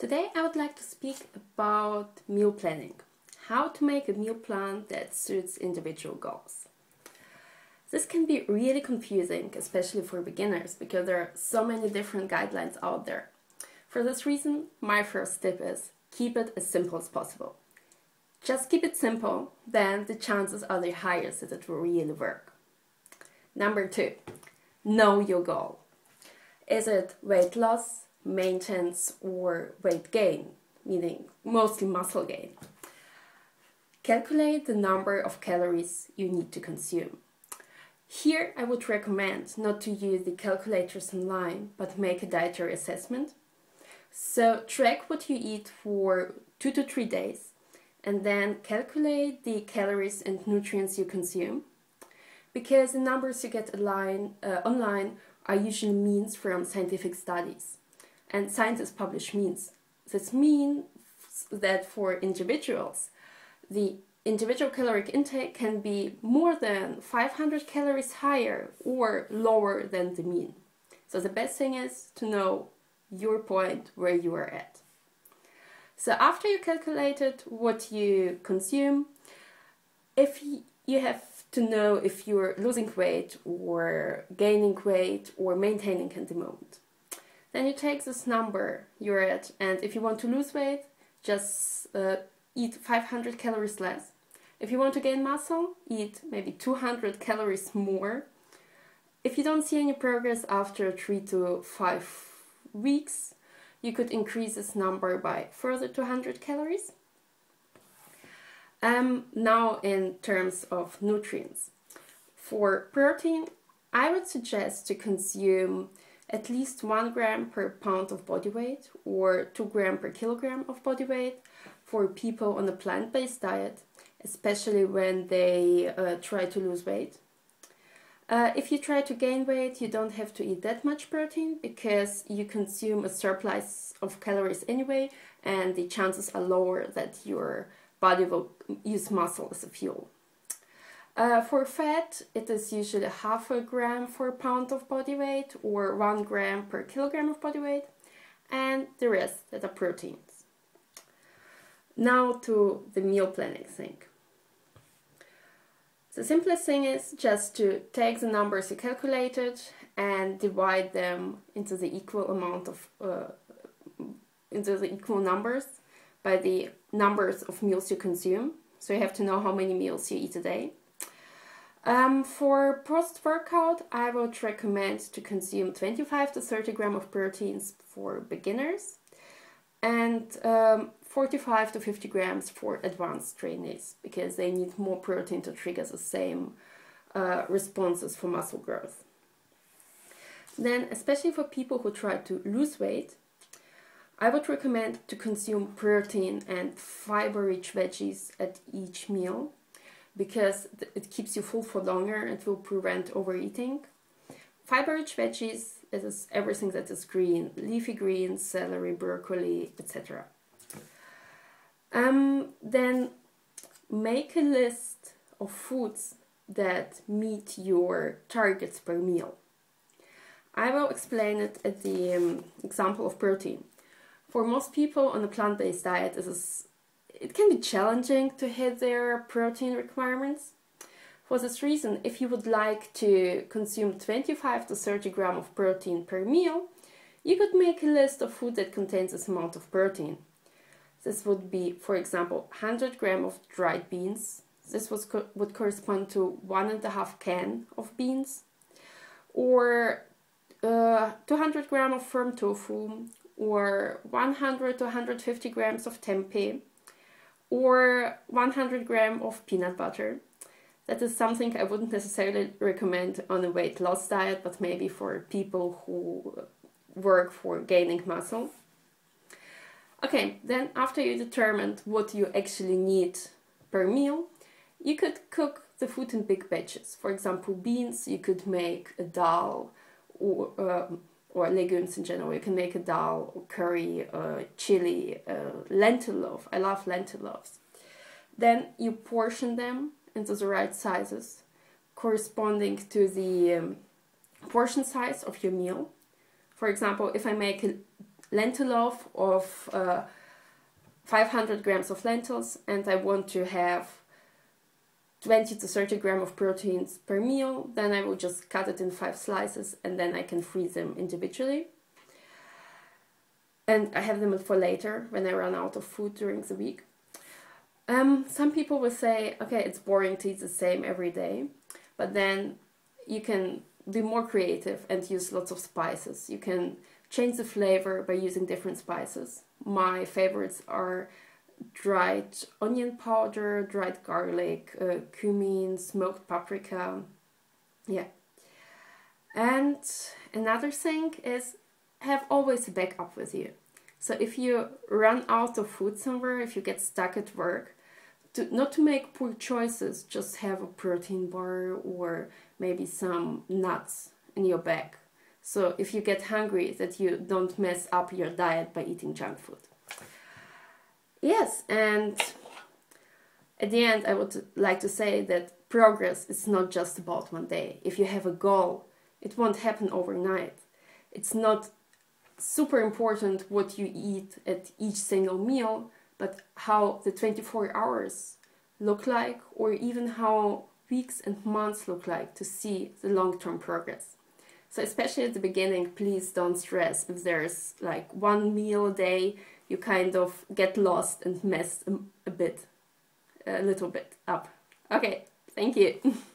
Today I would like to speak about meal planning. How to make a meal plan that suits individual goals. This can be really confusing, especially for beginners, because there are so many different guidelines out there. For this reason, my first tip is keep it as simple as possible. Just keep it simple, then the chances are the highest that it will really work. Number two, know your goal. Is it weight loss, maintenance or weight gain, meaning mostly muscle gain. Calculate the number of calories you need to consume. Here I would recommend not to use the calculators online, but make a dietary assessment. So track what you eat for two to three days and then calculate the calories and nutrients you consume because the numbers you get online, uh, online are usually means from scientific studies and science scientists publish means. This means that for individuals, the individual caloric intake can be more than 500 calories higher or lower than the mean. So the best thing is to know your point where you are at. So after you calculated what you consume, if you have to know if you're losing weight or gaining weight or maintaining at the moment. Then you take this number you're at, and if you want to lose weight, just uh, eat 500 calories less. If you want to gain muscle, eat maybe 200 calories more. If you don't see any progress after three to five weeks, you could increase this number by further 200 calories. Um, now, in terms of nutrients, for protein, I would suggest to consume at least 1 gram per pound of body weight or 2 gram per kilogram of body weight for people on a plant-based diet, especially when they uh, try to lose weight. Uh, if you try to gain weight, you don't have to eat that much protein because you consume a surplus of calories anyway, and the chances are lower that your body will use muscle as a fuel. Uh, for fat, it is usually half a gram per pound of body weight or one gram per kilogram of body weight, and the rest that are proteins. Now to the meal planning thing. The simplest thing is just to take the numbers you calculated and divide them into the equal amount of uh, into the equal numbers by the numbers of meals you consume. So you have to know how many meals you eat a day. Um, for post-workout, I would recommend to consume 25 to 30 gram of proteins for beginners and um, 45 to 50 grams for advanced trainees because they need more protein to trigger the same uh, responses for muscle growth. Then, especially for people who try to lose weight, I would recommend to consume protein and fiber-rich veggies at each meal because it keeps you full for longer and will prevent overeating. Fiber-rich veggies is everything that is green, leafy greens, celery, broccoli, etc. Um, then make a list of foods that meet your targets per meal. I will explain it at the um, example of protein. For most people on a plant-based diet, this is it can be challenging to hit their protein requirements. For this reason, if you would like to consume 25 to 30 gram of protein per meal, you could make a list of food that contains this amount of protein. This would be, for example, 100 gram of dried beans. This was co would correspond to one and a half can of beans, or uh, 200 gram of firm tofu, or 100 to 150 grams of tempeh, or 100 gram of peanut butter. That is something I wouldn't necessarily recommend on a weight loss diet, but maybe for people who work for gaining muscle. Okay, then after you determined what you actually need per meal, you could cook the food in big batches. For example, beans, you could make a dal or uh, or legumes in general. You can make a dal, or curry, uh, chili, lentil loaf. I love lentil loaves. Then you portion them into the right sizes, corresponding to the um, portion size of your meal. For example, if I make a, lentil loaf of uh, 500 grams of lentils and I want to have 20 to 30 gram of proteins per meal, then I will just cut it in five slices and then I can freeze them individually. And I have them for later when I run out of food during the week. Um, some people will say, okay, it's boring to eat the same every day, but then you can be more creative and use lots of spices. You can change the flavor by using different spices. My favorites are dried onion powder, dried garlic, uh, cumin, smoked paprika. Yeah. And another thing is have always a backup with you. So if you run out of food somewhere, if you get stuck at work, to, not to make poor choices, just have a protein bar or maybe some nuts in your bag. So if you get hungry, that you don't mess up your diet by eating junk food. Yes, and at the end, I would like to say that progress is not just about one day. If you have a goal, it won't happen overnight. It's not super important what you eat at each single meal, but how the 24 hours look like, or even how weeks and months look like to see the long term progress. So, especially at the beginning, please don't stress if there's like one meal a day, you kind of get lost and mess a, a bit, a little bit up. Okay, thank you.